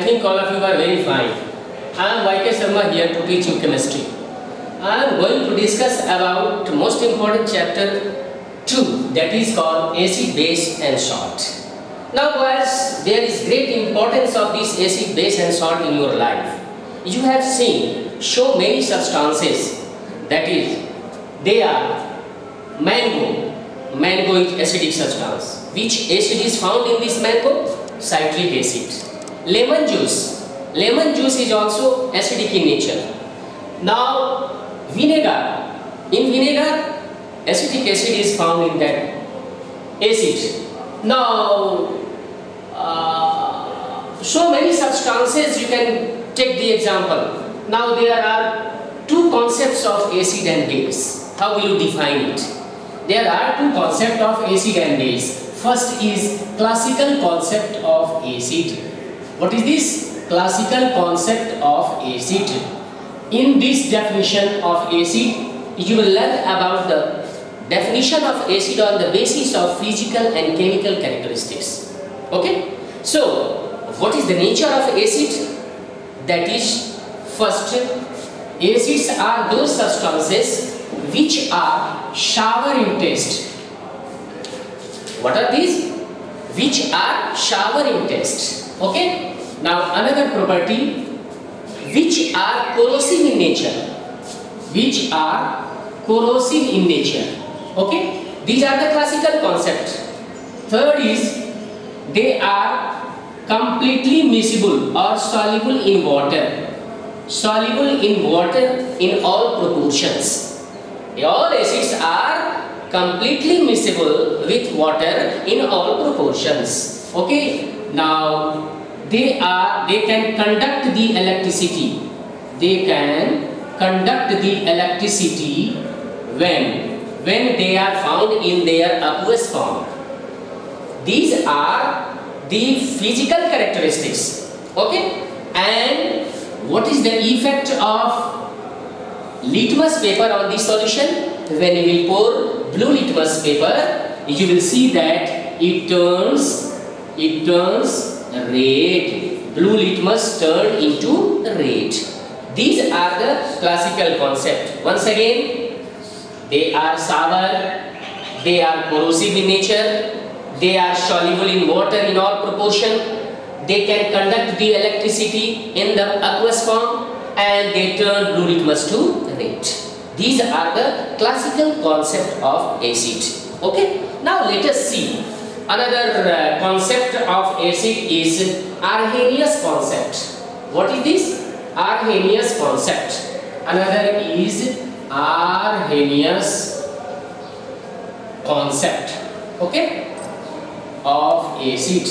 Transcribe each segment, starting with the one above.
I think all of you are very fine. I am YK Sharma here to teach you chemistry. I am going to discuss about most important chapter 2 that is called acid, base and salt. Now boys, there is great importance of this acid, base and salt in your life. You have seen so many substances that is they are mango. Mango is acidic substance. Which acid is found in this mango? Citric acid. Lemon juice. Lemon juice is also acidic in nature. Now vinegar. In vinegar, acetic acid is found in that acid. Now uh, so many substances you can take the example. Now there are two concepts of acid and base. How will you define it? There are two concepts of acid and base. First is classical concept of acid. What is this? Classical concept of acid. In this definition of acid, you will learn about the definition of acid on the basis of physical and chemical characteristics. Okay? So, what is the nature of acid? That is, first, acids are those substances which are sour in taste. What are these? Which are sour in taste. Okay? Now another property which are corrosive in nature. Which are corrosive in nature. Okay? These are the classical concepts. Third is they are completely miscible or soluble in water. Soluble in water in all proportions all acids are completely miscible with water in all proportions. Okay. Now they are they can conduct the electricity. They can conduct the electricity when when they are found in their aqueous form. These are the physical characteristics. Okay. And what is the effect of litmus paper on this solution when you will pour blue litmus paper you will see that it turns it turns red blue litmus turn into red these are the classical concept once again they are sour they are corrosive in nature they are soluble in water in all proportion they can conduct the electricity in the aqueous form and they turn blue litmus to red. These are the classical concept of acid. Okay. Now let us see another uh, concept of acid is Arrhenius concept. What is this? Arrhenius concept. Another is Arrhenius concept. Okay. Of acid.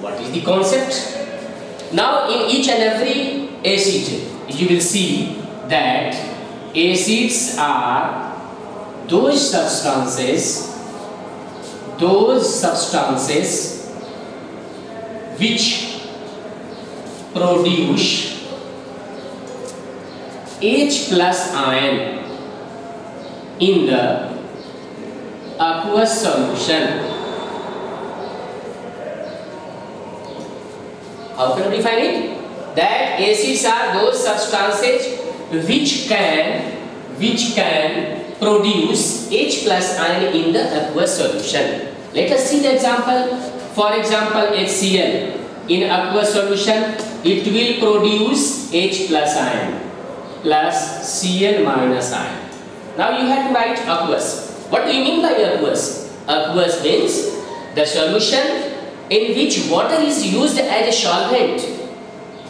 What is the concept? Now in each and every acid you will see that acids are those substances those substances which produce H plus ion in the aqueous solution How can we define it? That acids are those substances which can which can produce H plus ion in the aqueous solution. Let us see the example. For example, HCl. In aqueous solution, it will produce H plus ion plus Cl minus ion. Now you have to write aqueous. What do you mean by aqueous? Aqueous means the solution in which water is used as a solvent.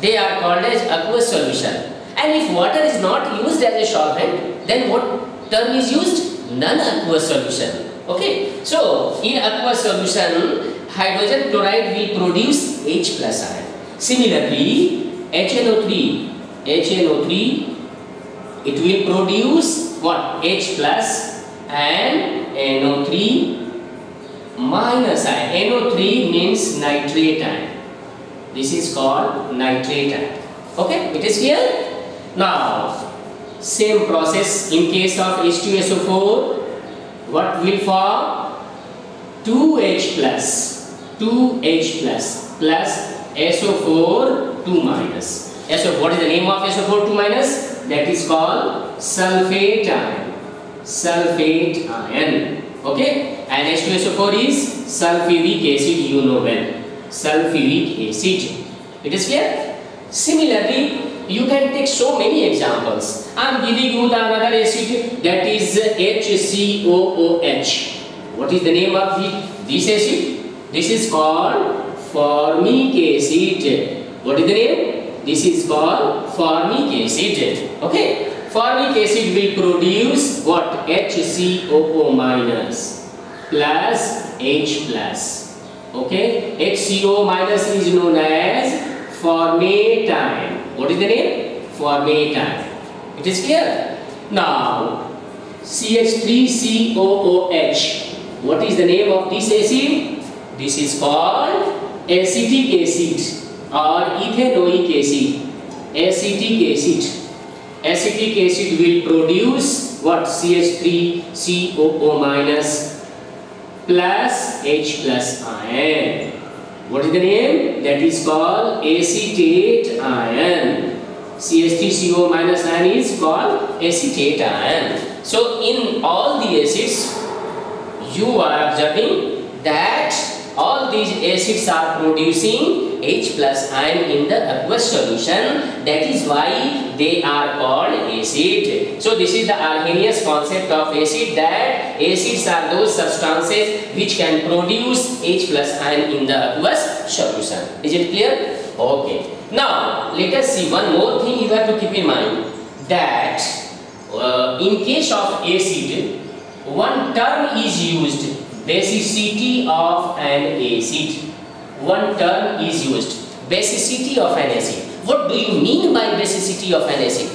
They are called as aqueous solution. And if water is not used as a solvent, then what term is used? Non-aqueous solution. Okay. So, in aqua solution, hydrogen chloride will produce H plus ion. Similarly, HNO3, HNO3, it will produce what? H plus and NO3 minus ion. NO3 means nitrate ion. This is called nitrate ion. Okay, it is here. Now, same process in case of H2SO4, what will form? 2H 2H plus plus SO4 2 minus. SO what is the name of SO4 2 minus? That is called sulfate ion. Sulfate ion. Okay? And H2SO4 is sulfuric acid you know well. Sulfuric acid. It is clear? Similarly, you can take so many examples. I am giving you the another acid that is HCOOH. What is the name of this acid? This is called formic acid. What is the name? This is called formic acid. Okay. Formic acid will produce what? HCOO minus plus H plus. Okay. HCO minus is known as formate ion. What is the name? for Formate ion. It is clear? Now, CH3COOH. What is the name of this acid? This is called acetic acid or ethanoic acid. Acetic acid. Acetic acid will produce what? CH3COO minus plus H plus ion. What is the name? That is called acetate ion. CH3CO minus ion is called acetate ion. So in all the acids, you are observing that all these acids are producing H plus ion in the aqueous solution. That is why they are called acid. So this is the Arrhenius concept of acid that acids are those substances which can produce H plus ion in the aqueous solution. Is it clear? Okay. Now let us see one more thing you have to keep in mind that uh, in case of acid one term is used basicity of an acid one term is used basicity of an acid what do you mean by basicity of an acid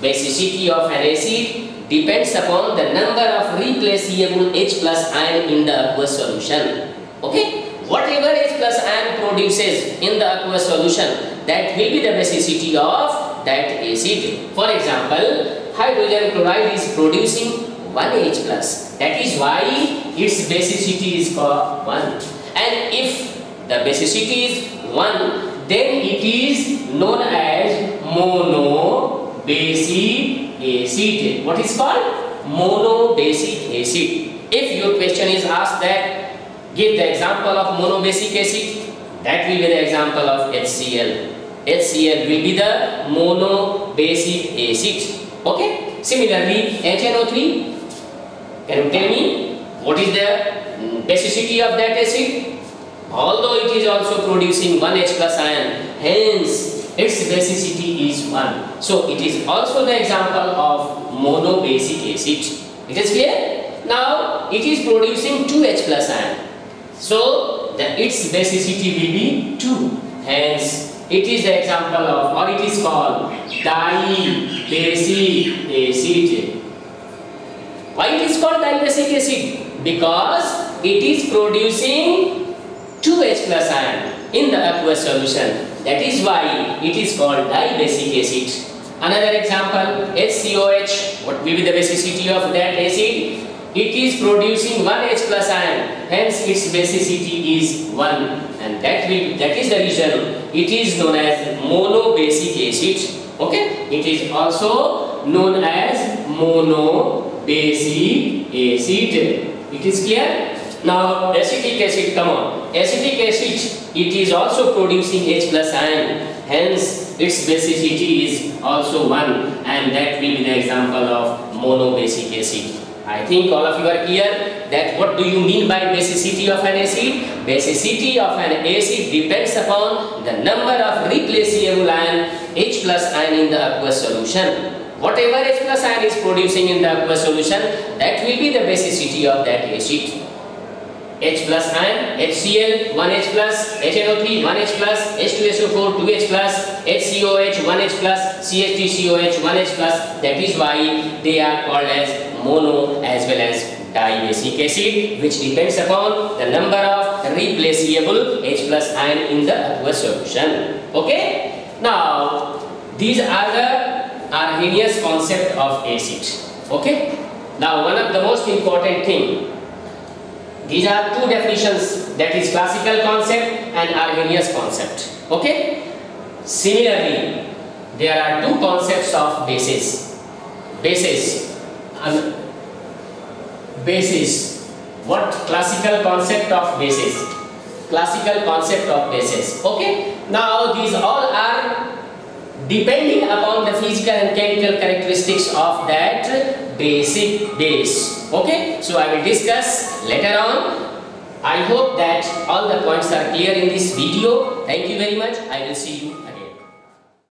basicity of an acid depends upon the number of replaceable H plus ion in the aqueous solution. Okay? Whatever H plus ion produces in the aqueous solution that will be the basicity of that acid for example hydrogen chloride is producing 1H plus. That is why its basicity is called 1. And if the basicity is 1, then it is known as monobasic acid. What is called? Monobasic acid. If your question is asked that, give the example of monobasic acid, that will be the example of HCl. HCl will be the monobasic acid. Okay? Similarly, HNO3 can you tell me what is the basicity of that acid? Although it is also producing 1H plus ion, hence its basicity is 1. So it is also the example of monobasic acid. It is clear? Now it is producing 2H plus ion. So the, its basicity will be 2. Hence it is the example of or it is called dibasic acid. Why it is called dibasic acid? Because it is producing 2H plus ion in the aqueous solution. That is why it is called dibasic acid. Another example, HCOH. What will be the basicity of that acid? It is producing 1H plus ion. Hence its basicity is 1. And that will that is the reason it is known as monobasic acid. Okay? It is also known as mono basic acid. It is clear? Now acetic acid, come on. Acetic acid, it is also producing H plus ion. Hence its basicity is also 1 and that will be the example of monobasic acid. I think all of you are clear that what do you mean by basicity of an acid? Basicity of an acid depends upon the number of replaceable ion H plus ion in the aqueous solution. Whatever H plus ion is producing in the aqueous solution, that will be the basicity of that acid. H plus ion, HCl, 1H plus, HNO3, 1H plus, H2SO4, 2H plus, HCOH, 1H plus, CH3COH, 1H plus. That is why they are called as mono as well as dibasic acid which depends upon the number of replaceable H plus ion in the aqueous solution. Okay? Now, these are the Arrhenius concept of acid. Okay? Now one of the most important thing, These are two definitions that is classical concept and Arrhenius concept. Okay? Similarly, there are two concepts of bases. Bases. Um, bases. What classical concept of bases? Classical concept of bases. Okay? Now these all are depending upon the physical and chemical characteristics of that basic base okay? So i will discuss later on. I hope that all the points are clear in this video. Thank you very much. I will see you